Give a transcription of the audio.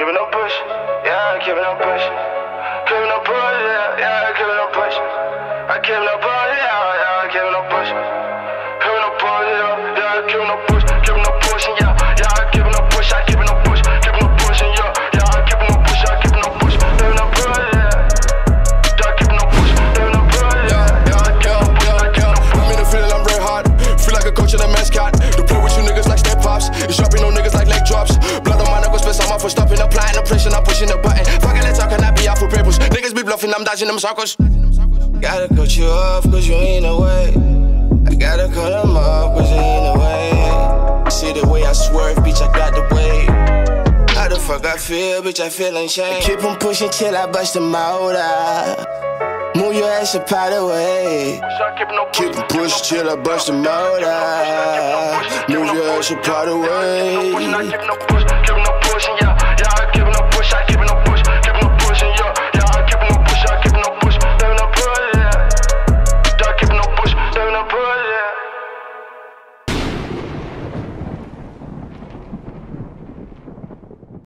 Keeping no push, yeah, keeping no push. Keeping no push, yeah, yeah, keeping no push. I keep no push, yeah, yeah, keeping no push. Keeping no push, yeah, yeah, keeping no push. Keeping no push, yeah, yeah, keeping no push. I keeping no push, keeping no push, yeah, yeah, keeping no push. I keeping no push, keeping no push, yeah. No no no no push. I'm very hot. Feel like a coach and a mascot. To play with you niggas like step. You sharping on niggas knuckles, but I'm out for stopping. Applying the pressure, I'm pushing the button. Fucking let's talk, and I be out for papers. Niggas be bluffing, I'm dodging them circles. Gotta cut you off, cause you ain't away. I gotta cut them off, cause you ain't away. See the way I swerve, bitch, I got the way. How the fuck I feel, bitch, I feel ashamed. Keep on pushing till I bust them out. ah. Move your ass up out the way. Keep it push till I bust them out. ah. Move your ass up out the way.